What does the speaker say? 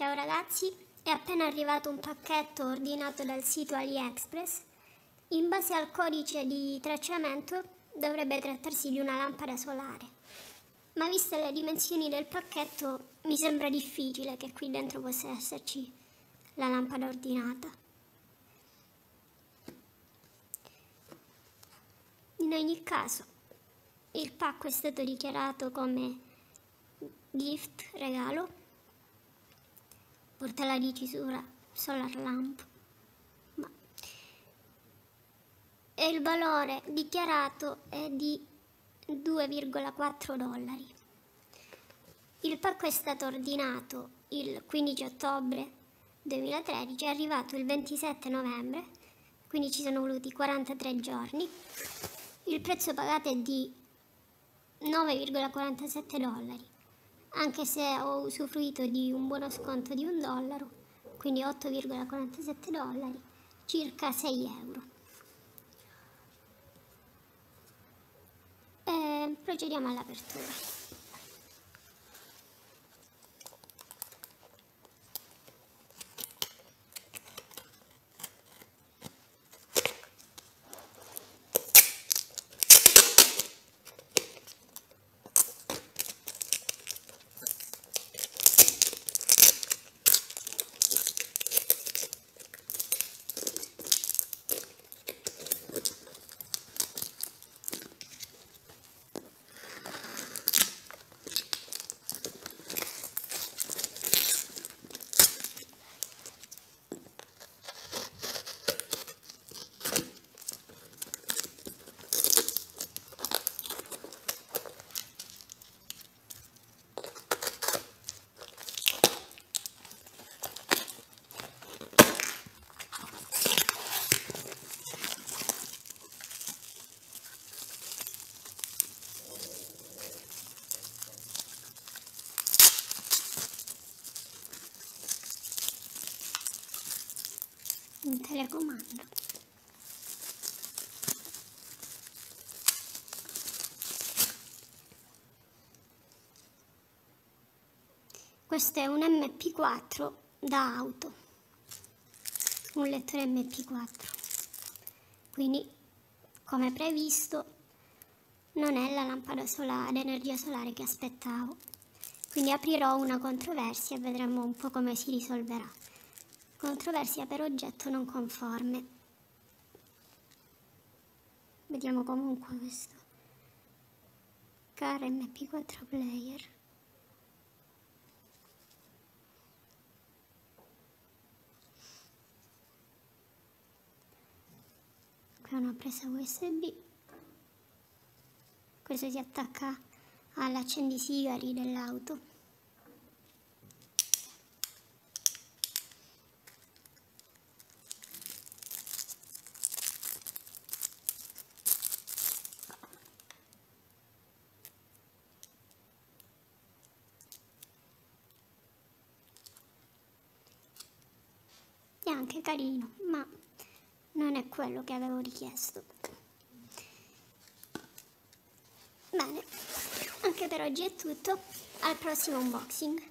Ciao ragazzi, è appena arrivato un pacchetto ordinato dal sito AliExpress. In base al codice di tracciamento dovrebbe trattarsi di una lampada solare. Ma viste le dimensioni del pacchetto mi sembra difficile che qui dentro possa esserci la lampada ordinata. In ogni caso, il pacco è stato dichiarato come gift regalo porta la decisura solar lamp ma e il valore dichiarato è di 2,4 dollari. Il pacco è stato ordinato il 15 ottobre 2013 è arrivato il 27 novembre quindi ci sono voluti 43 giorni. Il prezzo pagato è di 9,47 dollari anche se ho usufruito di un buono sconto di un dollaro, quindi 8,47 dollari, circa 6 euro. E procediamo all'apertura. Un telecomando. Questo è un MP4 da auto, un lettore MP4, quindi come previsto non è la lampada solare, energia solare che aspettavo. Quindi aprirò una controversia e vedremo un po' come si risolverà. Controversia per oggetto non conforme. Vediamo comunque questo. Car MP4 player. Qui una presa USB. Questo si attacca all'accendisigari dell'auto. Anche carino, ma non è quello che avevo richiesto. Bene, anche per oggi è tutto, al prossimo unboxing.